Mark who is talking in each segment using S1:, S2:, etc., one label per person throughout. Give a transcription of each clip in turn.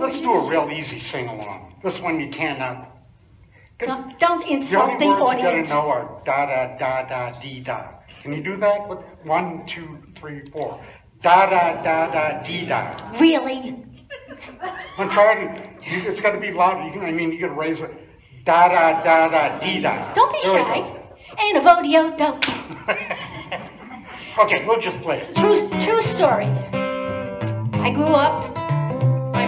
S1: let's do a real easy sing-along. This one you cannot.
S2: Don't, uh, don't
S1: The
S2: insult
S1: only
S2: the
S1: words you gotta know are da da da da dee da. Can you do that? What- One, two, three, four. Da da da da dee da.
S2: Really?
S1: I'm trying. It's got to be louder. You can. I mean, you got to raise it. Da da da da dee da.
S2: Don't be
S1: There
S2: shy. And a vodio, don't.
S1: Okay, we'll just play it.
S2: True, true story. I grew up.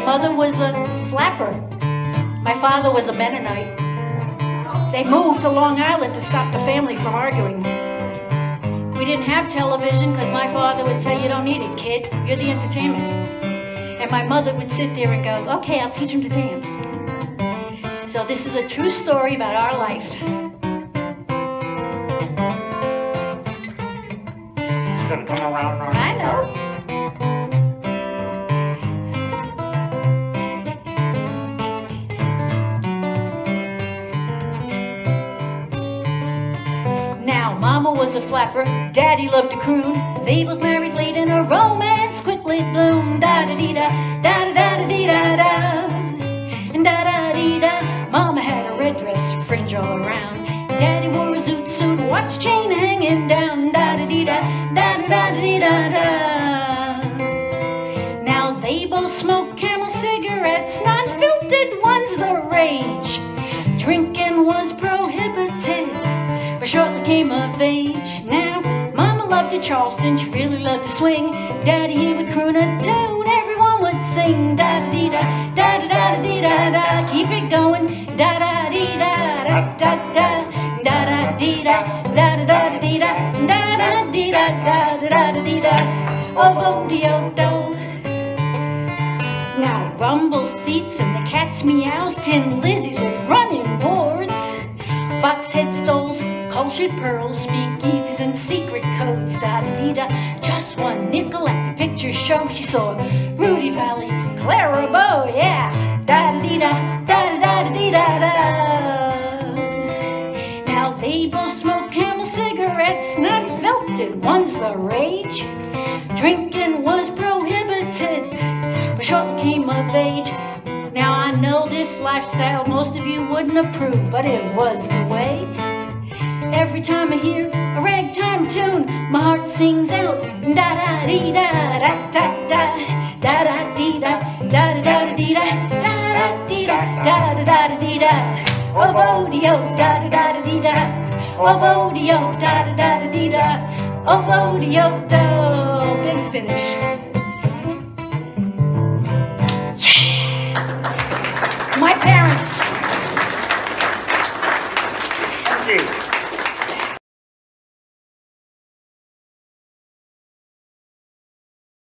S2: My mother was a flapper. My father was a Mennonite. They moved to Long Island to stop the family from arguing. We didn't have television because my father would say, You don't need it, kid. You're the entertainment. And my mother would sit there and go, Okay, I'll teach him to dance. So this is a true story about our life.
S1: It's got to come around. around.
S2: I know. Mama was a flapper, Daddy loved to croon. They both married late and a romance quickly bloomed. Da da dee da, da da da da dee da da. And da da dee da. Mama had a red dress, fringe all around. Daddy wore a zoot suit, watch chain hanging down. Da da dee da, da da da dee da da. Now they both smoke camel cigarettes, non-filtered ones the rage. Of age. Now, Mama loved to Charleston, she really loved to swing. Daddy, he would croon a tune, everyone would sing. Da da dee da, da da da da dee da da. Keep it going, da da dee da da da da. Da da dee da, da da da da dee da, da da dee da da da da da dee da. Oh, oh, do. Now rumble seats and the cat's meows, tin lizzies with running cultured pearls, speakeasies and secret codes. Da da da. Just one nickel at the picture show. She saw Rudy Vallée, Clara Bow, yeah. Da da da, da da da da da. Now they both smoke camel cigarettes, not filtered. One's the rage. Drinking was prohibited, but shortly came of age. Now I know this lifestyle most of you wouldn't approve, but it was the way. Every time I hear a ragtime tune, my heart sings out da da dee da da da da da da dee da da da da da dee da da da dee da da da da da dee da. Oh, vodio da da da da dee da. Oh, vodio da da da da dee da. Oh, vodio do. Big finish.